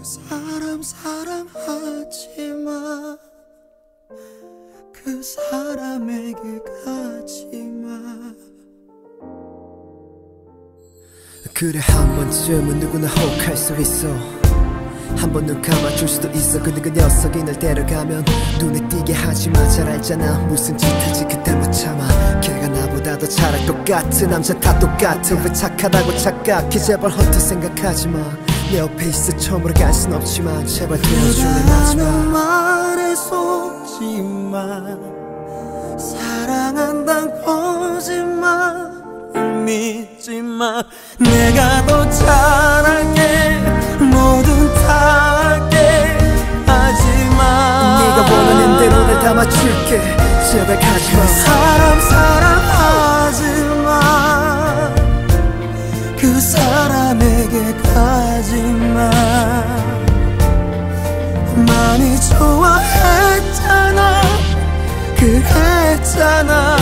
그 사람 사랑하지마 그 사람에게 가지마 그래 한 번쯤은 누구나 혹할 수 있어. 한 번 눈 감아줄 수도 있어. 근데 그 녀석이 널 데려가면 눈에 띄게 하지마 잘 알잖아. 무슨 짓 하지 그때 못 참아 걔가 나보다 더 잘할 것 같은 남자 다 똑같아 왜 착하다고 착각해. 제발 헛된 생각하지마 내 옆에 있어 처음으로 갈 순 없지만 제발 들어줄래 마지막. 속지마 사랑한단 거짓말을 믿지마 내가 더 잘할게 뭐든 다 할게 하지마 네가 원하는 대로 날 담아줄게. 제발 가지마. 사람 사랑 많이 좋아했잖아. 그랬잖아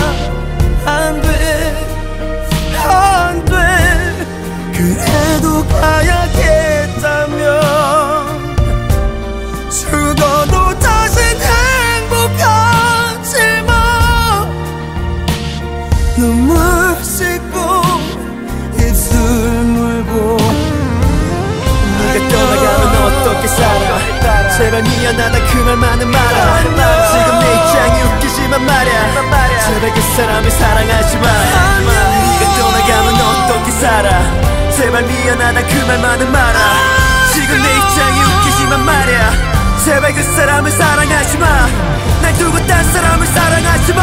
제발 미안하다 그 말만은 말아. 지금 내 입장이 웃기지만 말야. 제발 그 사람을 사랑하지마. 네가 떠나가면 어떻게 살아? 제발 미안하다 그 말만은 말아. 지금 내 입장이 웃기지만 말야. 제발 그 사람을 사랑하지 마. 날 두고 딴 사람을 사랑하지 마.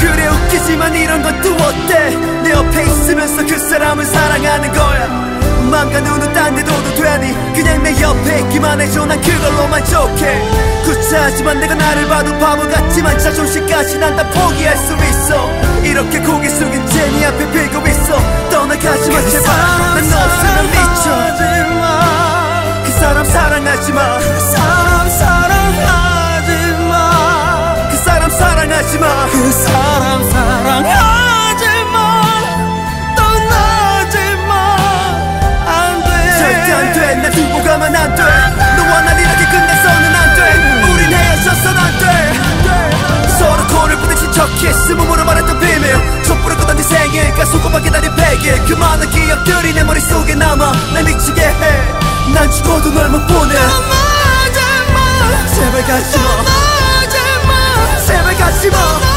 그래 웃기지만 이런 것도 어때? 내 옆에 있으면서 그 사람을 사랑하는 거야 맘과 눈은 딴 데 둬도 되니? 그냥 내 옆에 있기만 해줘. 난 그걸로 만족해 구차하지만 내가 나를 봐도 바보 같지만 자존심까지 난 다 포기할 수 있어. 이렇게 고개 숙인 제네 앞에 빌고 있어. 떠나가지마 제발. 난 없으면 미쳐. 그 사람 사랑하지마. 사람 사랑하지마. 그 사람 사랑하지마. 그 사람 생일과 손꼽아 기다린 100일 그 많은 기억들이 내 머릿속에 남아. 날 미치게 해난 죽어도 널 못 보내. 제발 가지마. 제발 가지마